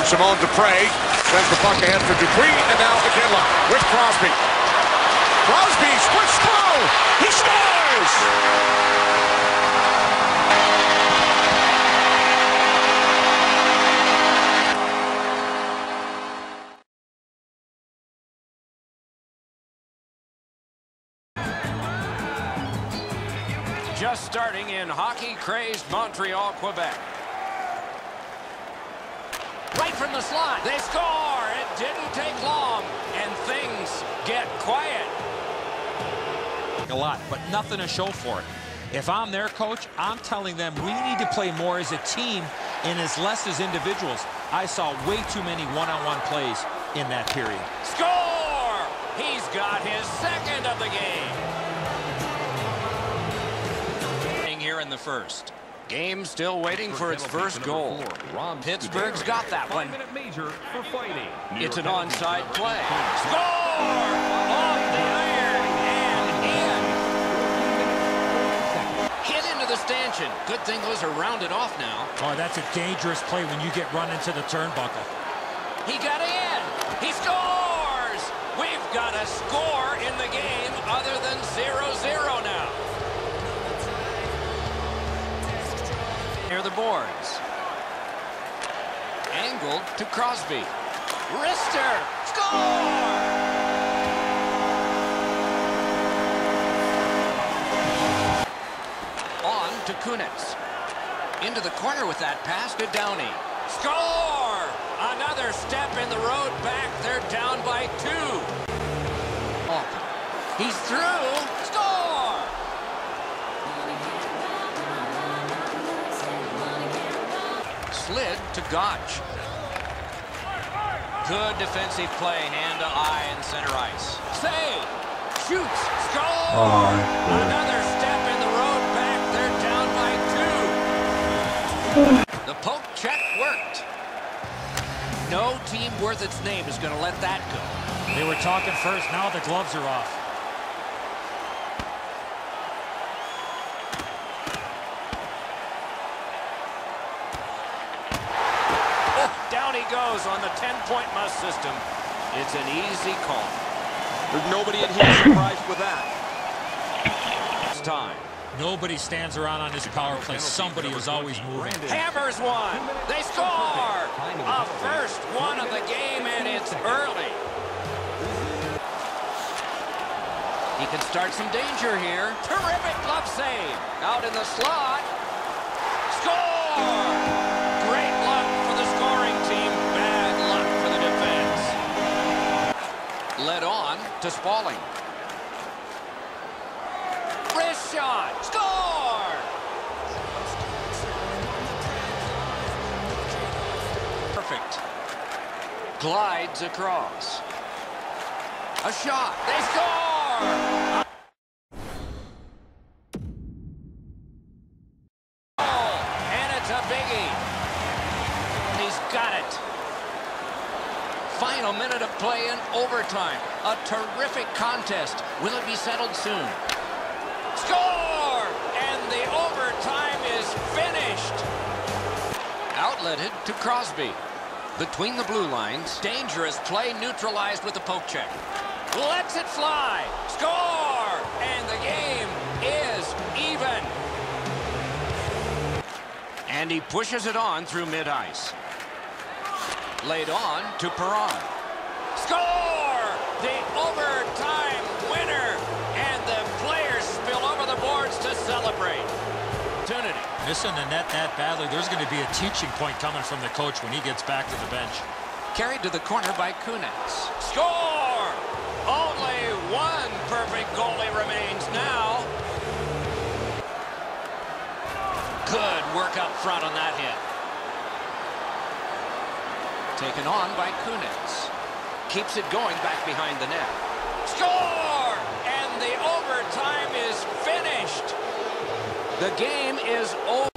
And Simon Despres sends the puck ahead for Dupuis, and now Iginla with Crosby. Crosby splits through. He scores! Just starting in hockey-crazed Montreal, Quebec. From the slot. They score. It didn't take long. And things get quiet. A lot, but nothing to show for it. If I'm their coach, I'm telling them we need to play more as a team and as less as individuals. I saw way too many one-on-one -on -one plays in that period. Score! He's got his second of the game. Here in the first. Game still waiting for its first goal. Pittsburgh's got that one. It's an onside play. Score! Off the iron and in. Hit into the stanchion. Good thing those are rounded off now. Oh, that's a dangerous play when you get run into the turnbuckle. He got in. He scores! We've got a score in near the boards. Angled to Crosby. Wrister Score! On to Kunitz. Into the corner with that pass to Downie. Score! Another step in the road back. They're down by two. He's through. Slid to Goc. Good defensive play, hand to eye and center ice. Save, shoots, score! Oh, Another step in the road back. They're down by two. the poke check worked. No team worth its name is going to let that go. They were talking first. Now the gloves are off. Goes on the 10-point must system. It's an easy call. There's nobody in here surprised with that. It's time. Nobody stands around on this power play. Somebody is always moving. Hammers one. They score. A first one of the game, and it's early. He can start some danger here. Terrific glove save. Out in the slot. Score! To Spaling. Wrist shot. Score! Perfect. Glides across. A shot. They score! Oh, and it's a biggie. He's got it. Final minute of play in overtime. A terrific contest. Will it be settled soon? Score! And the overtime is finished. Outletted to Crosby. Between the blue lines, dangerous play neutralized with a poke check. Lets it fly. Score! And the game is even. And he pushes it on through mid-ice. Laid on to Perron. Score! The overtime winner. And the players spill over the boards to celebrate. Opportunity. Missing the net that badly. There's going to be a teaching point coming from the coach when he gets back to the bench. Carried to the corner by Kunitz. Score! Only one perfect goalie remains now. Good work up front on that hit. Taken on by Kunitz. Keeps it going back behind the net. Score! And the overtime is finished. The game is over.